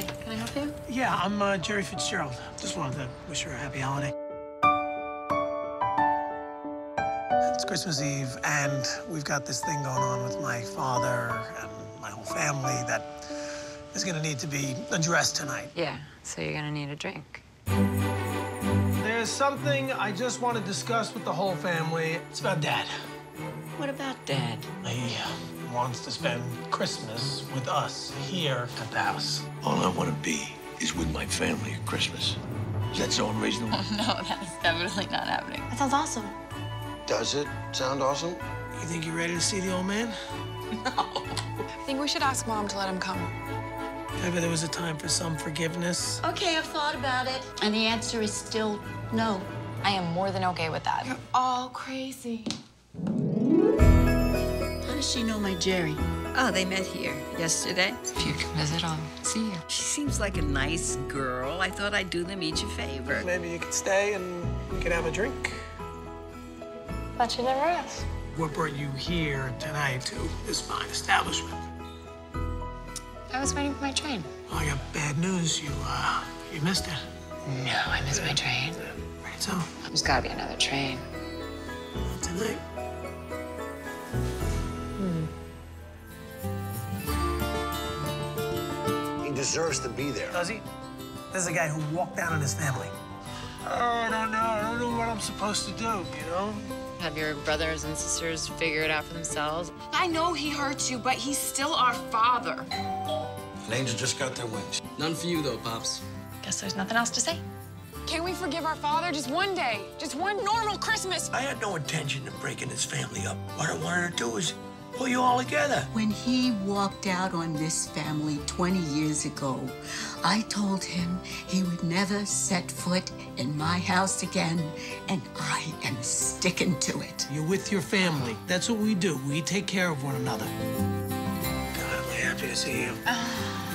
Hi, can I help you? Yeah, I'm uh, Jerry Fitzgerald. Just wanted to wish her a happy holiday. It's Christmas Eve, and we've got this thing going on with my father and my whole family that is going to need to be addressed tonight. Yeah, so you're gonna need a drink. There's something I just want to discuss with the whole family. It's about Dad. What about Dad? He uh, wants to spend Christmas with us here at the house. All I want to be is with my family at Christmas. Is that so unreasonable? No, that's definitely not happening. That sounds awesome. Does it sound awesome? You think you're ready to see the old man? No. I think we should ask Mom to let him come. Maybe there was a time for some forgiveness. Okay, I've thought about it. And the answer is still no. I am more than okay with that. You're All crazy. How does she know my Jerry? Oh, they met here yesterday. If you can visit, I'll see you. She seems like a nice girl. I thought I'd do them each a favor. Maybe you could stay and we could have a drink. But you never asked. What brought you here tonight to this fine establishment? I was waiting for my train. Well, I got bad news. You, uh, you missed it. No, I missed my train. Right, so, There's gotta be another train. not tonight. Deserves to be there. Does he? There's a guy who walked out on his family. Oh, I don't know. I don't know what I'm supposed to do, you know? Have your brothers and sisters figure it out for themselves. I know he hurt you, but he's still our father. An angel just got their wings. None for you, though, Pops. Guess there's nothing else to say. Can't we forgive our father just one day? Just one normal Christmas? I had no intention of breaking his family up. What I wanted to do was pull you all together. When he walked out on this family 20 years ago, I told him he would never set foot in my house again, and I am sticking to it. You're with your family. That's what we do. We take care of one another. God, I'm happy to see you. Ah.